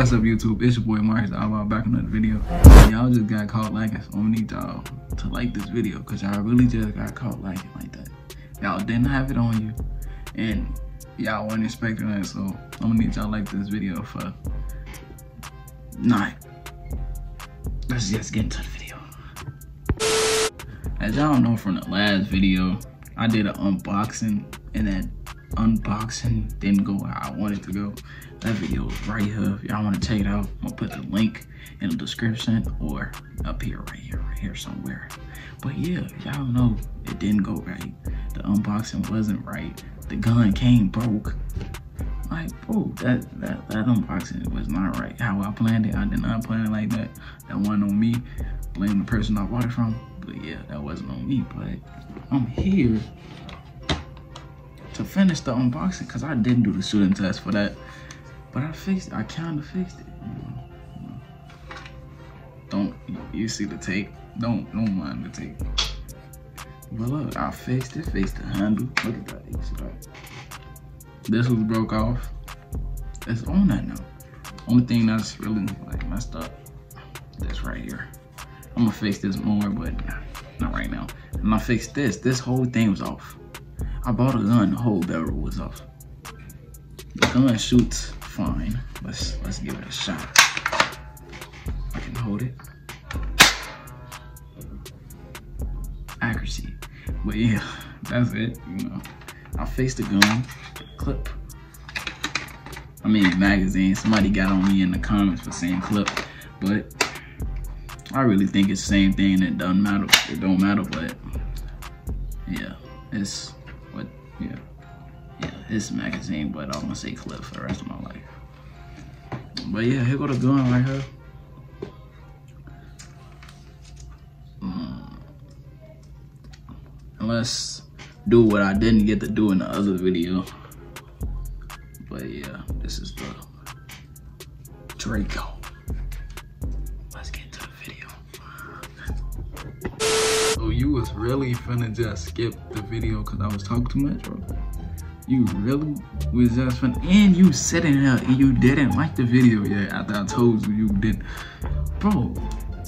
What's up, YouTube? It's your boy Marcus. I'm back on another video. Y'all just got caught liking, so I'm gonna need y'all to like this video because y'all really just got caught liking like that. Y'all didn't have it on you, and y'all weren't expecting that, so I'm gonna need y'all like this video for nine. Let's just get into the video. As y'all know from the last video, I did an unboxing, and that unboxing didn't go how I wanted to go. That video is right here. If y'all want to check it out, I'm gonna put the link in the description or up here, right here, right here somewhere. But yeah, y'all know it didn't go right. The unboxing wasn't right. The gun came broke. Like, bro, that, that, that unboxing was not right. How I planned it, I did not plan it like that. That wasn't on me. Blame the person I bought it from. But yeah, that wasn't on me. But I'm here to finish the unboxing because I didn't do the shooting test for that. But I fixed it. I kind of fixed it. You know, Don't you see the tape? Don't don't mind the tape. But look, I fixed it. Fixed the handle. Look at that. This was broke off. It's on that now. Only thing that's really like messed up. This right here. I'm gonna fix this more, but not right now. And I fixed this. This whole thing was off. I bought a gun. The whole barrel was off. The gun shoots fine. Let's let's give it a shot. I can hold it. Accuracy. But yeah, that's it, you know. I faced the gun, clip. I mean magazine. Somebody got on me in the comments for saying clip, but I really think it's the same thing. It doesn't matter. It don't matter, but yeah, it's. It's magazine, but I'm gonna say clip for the rest of my life. But yeah, here go the gun right here. Mm. And let's do what I didn't get to do in the other video. But yeah, this is the Draco. Let's get to the video. oh, you was really finna just skip the video because I was talking too much, bro? You really was just fun, and you sitting here and you didn't like the video yet after I told you you didn't. bro.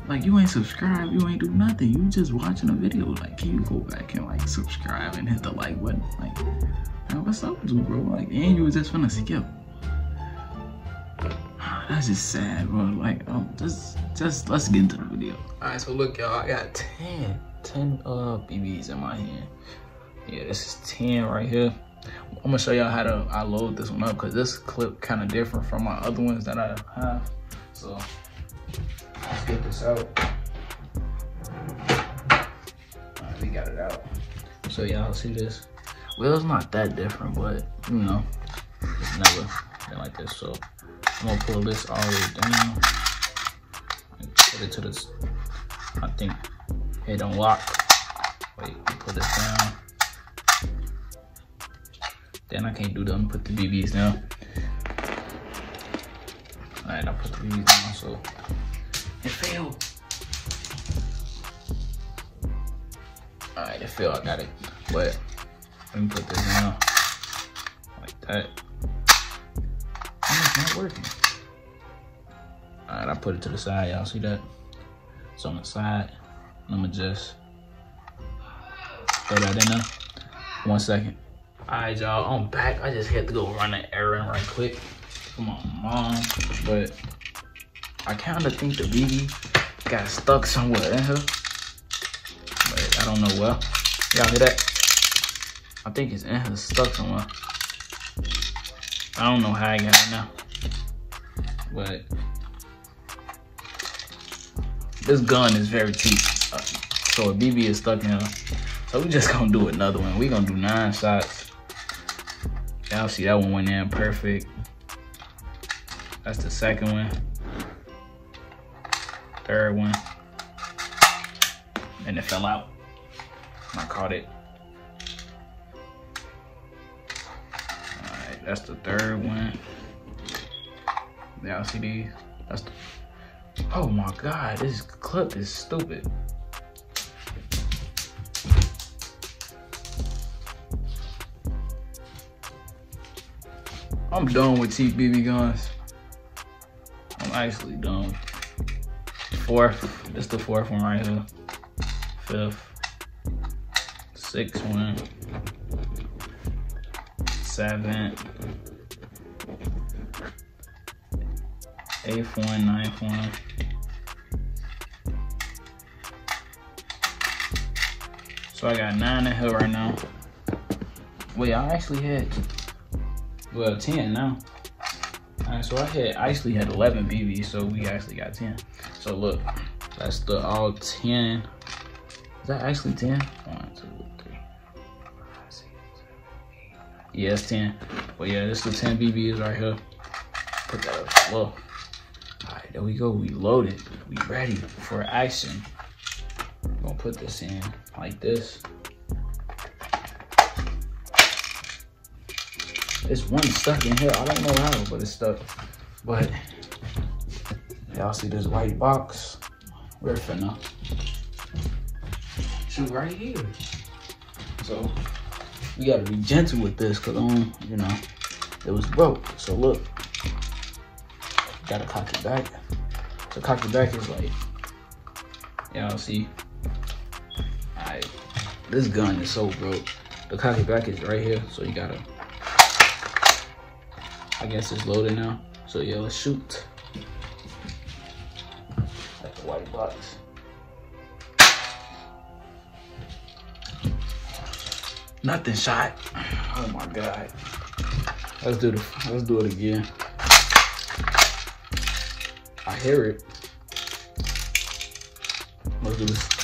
Like you ain't subscribed, you ain't do nothing. You just watching a video. Like, can you go back and like subscribe and hit the like button? Like, what's up with you, bro? Like, and you was just finna skip. That's just sad, bro. Like, um, just, just let's get into the video. All right, so look, y'all, I got 10, 10 uh BBs in my hand. Yeah, this is 10 right here. I'm gonna show y'all how to I load this one up because this clip kind of different from my other ones that I have. So let's get this out. Right, we got it out. So y'all see this? Well, it's not that different, but you know, it's never been like this. So I'm gonna pull this all the way down and put it to this. I think it don't lock. Wait, put this down. Then I can't do them. Put the BBs now. All right, I put the BBs down. So it failed. All right, it failed. I got it. But let me put this down like that. Oh, it's not working. All right, I put it to the side. Y'all see that? It's on the side. I'm gonna just throw that in there. One second. All right, y'all, I'm back. I just had to go run an errand right quick for my mom, but I kind of think the BB got stuck somewhere in here, but I don't know where. Y'all hear that? I think it's in here, stuck somewhere. I don't know how I got it now, but this gun is very cheap, uh, so a BB is stuck in here. So we just gonna do another one. We gonna do nine shots. Y'all see that one went in perfect. That's the second one. Third one. And it fell out. I caught it. Alright, that's the third one. Y'all see these? That's the Oh my god, this clip is stupid. I'm done with cheap BB guns. I'm actually done. Fourth, this the fourth one right here. Fifth, sixth one, seventh, eighth one, ninth one. So I got nine in here right now. Wait, I actually had, well, 10 now. Alright, so I had, I actually had 11 BBs, so we actually got 10. So look, that's the all 10. Is that actually 10? One, two, three. Yeah, it's 10. But yeah, this is the 10 BBs right here. Put that up slow. Alright, there we go. We loaded. We ready for action. I'm gonna put this in like this. It's one stuck in here. I don't know how, but it's stuck. But y'all see this white box? We're finna shoot right here. So we gotta be gentle with this cause um, you know, it was broke. So look, gotta cock it back. So cock it back is like, y'all see, alright, this gun is so broke. The cock it back is right here, so you gotta I guess it's loaded now. So yeah, let's shoot. Like the white box. Nothing shot. Oh my god. Let's do the let's do it again. I hear it. Let's do this.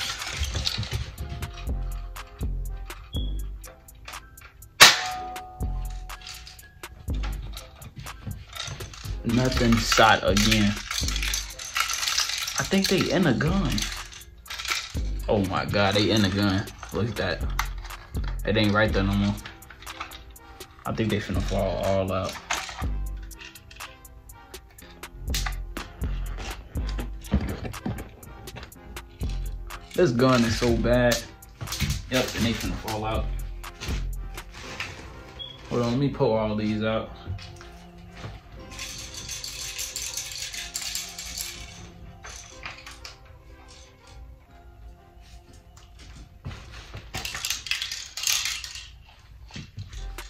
Nothing shot again. I think they in a gun. Oh my god, they in a gun. Look at that. It ain't right there no more. I think they finna fall all out. This gun is so bad. Yep, and they finna fall out. Hold on, let me pull all these out.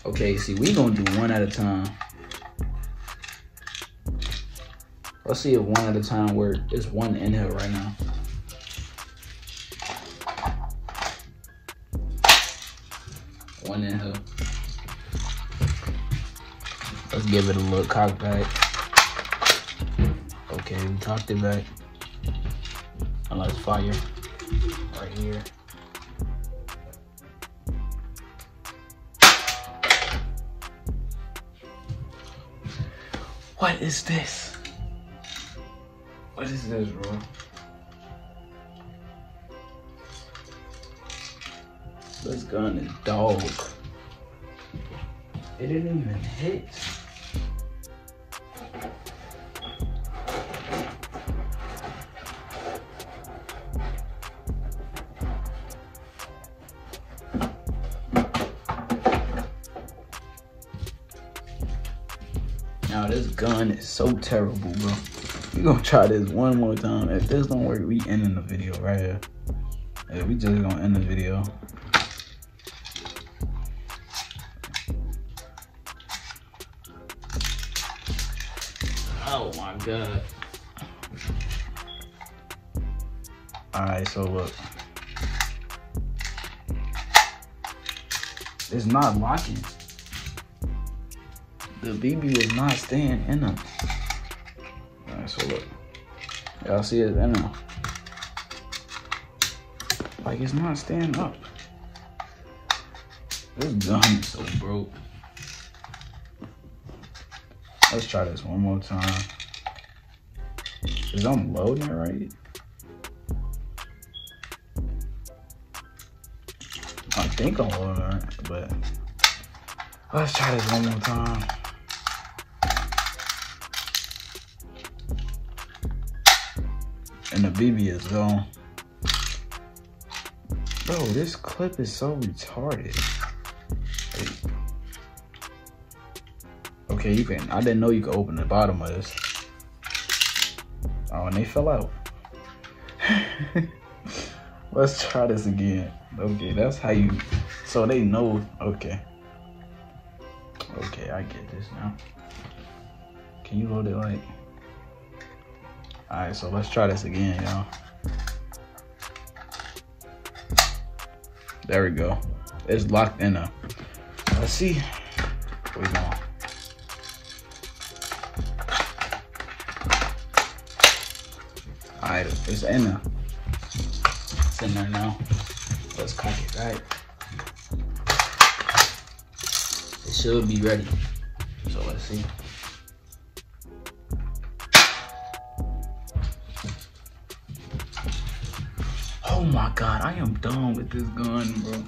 Okay, see, we gonna do one at a time. Let's see if one at a time where there's one in here right now. One in here. Let's give it a little cock back. Okay, we cocked it back. Unless fire right here. What is this? What is this, bro? This gun is dog. It didn't even hit. This gun is so terrible, bro. We gonna try this one more time. If this don't work, we ending the video right here. Yeah, we just gonna end the video. Oh my god. Alright, so look. It's not locking. The BB is not staying in them. Alright, so look. Y'all see it in them. Like it's not staying up. This gun is so broke. Let's try this one more time. Is I'm loading it right? I think I'm loading it right, but let's try this one more time. And the BB is gone. Bro, this clip is so retarded. Wait. Okay, you can. I didn't know you could open the bottom of this. Oh, and they fell out. Let's try this again. Okay, that's how you. So they know. Okay. Okay, I get this now. Can you load it like? All right, so let's try this again, y'all. There we go. It's locked in now. Let's see. We going. Alright, it's in there. It's in there now. Let's cock it right. It should be ready. So let's see. God, I am done with this gun, bro.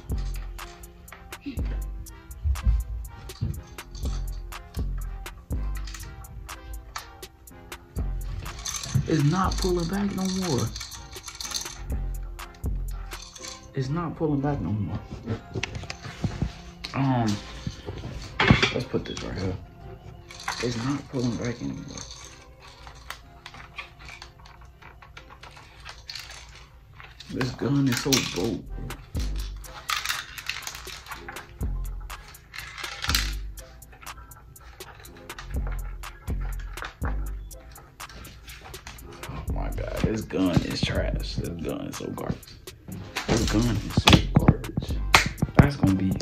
It's not pulling back no more. It's not pulling back no more. Um, let's put this right here. It's not pulling back anymore. This gun is so broke. Oh my god, this gun is trash. This gun is so garbage. This gun is so garbage. That's gonna be.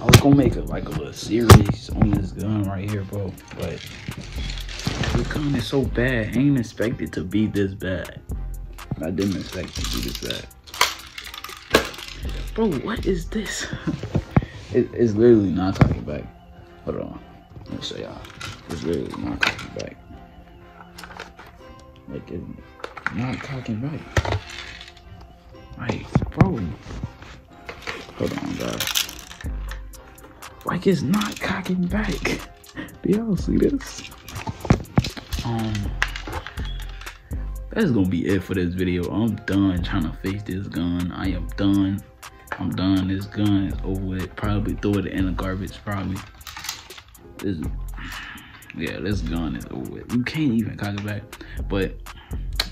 I was gonna make a, like a little series on this gun right here, bro. But this gun is so bad. I ain't expected to be this bad. I didn't expect to do this bad. Bro, what is this? it, it's literally not talking back. Hold on. Let me show y'all. It's literally not talking back. Like, it's not cocking back. Like, bro. Hold on, guys. Like, it's not cocking back. Do y'all see this? Um, that's gonna be it for this video. I'm done trying to fix this gun. I am done. I'm done. This gun is over with. Probably throw it in the garbage. Probably. This yeah, this gun is over with. You can't even cock it back. But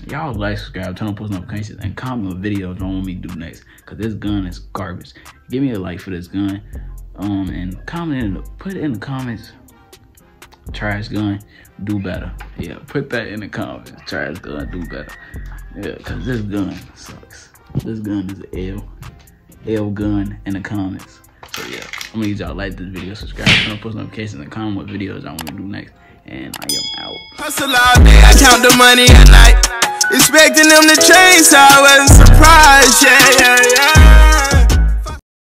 y'all like, subscribe, turn on post notifications, and comment what videos y'all want me to do next. Cause this gun is garbage. Give me a like for this gun. Um and comment in put it in the comments. Trash gun, do better. Yeah, put that in the comments. Trash gun, do better. Yeah, cause this gun sucks. This gun is L. L gun in the comments. So yeah, I'm gonna need y'all like this video, subscribe, turn on post notifications, and comment what videos I want to do next. And I am out. Hustle all day, I count the money at night. Expecting them to change, so I wasn't